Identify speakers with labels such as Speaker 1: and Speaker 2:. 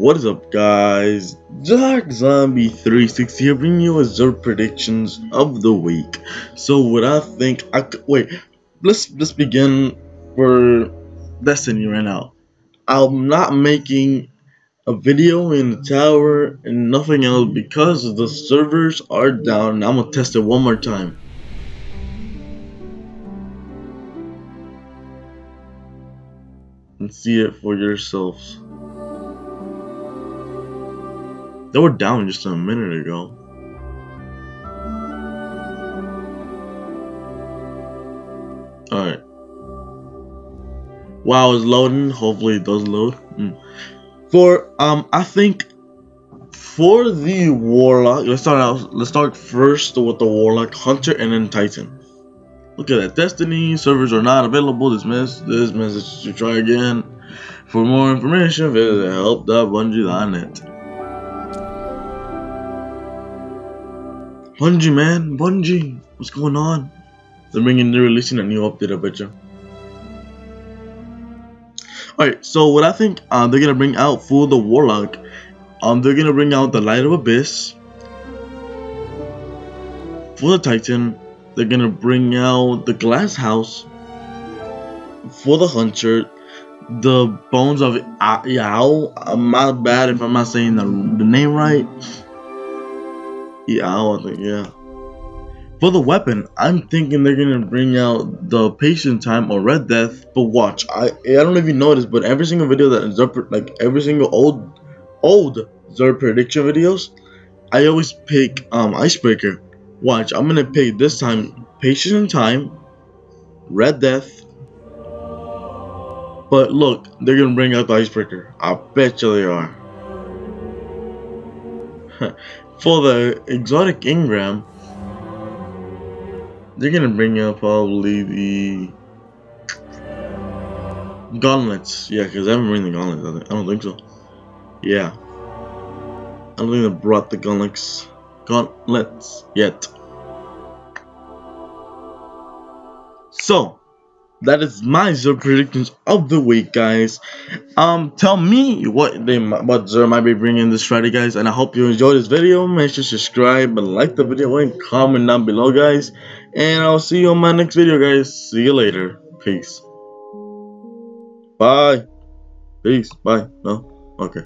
Speaker 1: What is up guys? Dark Zombie 360 here bringing you a predictions of the week. So what I think I could, wait, let's let's begin for Destiny right now. I'm not making a video in the tower and nothing else because the servers are down I'm gonna test it one more time. And see it for yourselves. They were down just a minute ago. Alright. Wow, it's loading. Hopefully it does load. Mm. For, um, I think for the Warlock, let's start out, let's start first with the Warlock, Hunter, and then Titan. Look at that. Destiny servers are not available. Dismiss this message to try again. For more information, visit help.bungie.net. Bungie, man, Bungie, what's going on? They're bringing, they're releasing a new update, I bet you. Alright, so what I think uh, they're gonna bring out for the Warlock, um, they're gonna bring out the Light of Abyss. For the Titan, they're gonna bring out the Glass House. For the Hunter, the Bones of Eao. I'm not bad if I'm not saying the, the name right. Yeah, I think, yeah. For the weapon, I'm thinking they're gonna bring out the patient time or red death. But watch, I I don't you noticed, but every single video that Zerp like every single old old Zerp prediction videos, I always pick um icebreaker. Watch, I'm gonna pick this time patient time, red death. But look, they're gonna bring out the icebreaker. I bet you they are. For the exotic engram, they're gonna bring out probably the gauntlets. Yeah, because I haven't bring the gauntlets. I, don't think so. Yeah. I don't think they brought the gauntlets, gauntlets yet. So, that is my Xur predictions of the week, guys. Um, tell me what they what Xur might be bringing this Friday, guys. And I hope you enjoyed this video. Make sure to subscribe and like the video and comment down below, guys. And I'll see you on my next video, guys. See you later. Peace. Bye. Peace. Bye. No. Okay.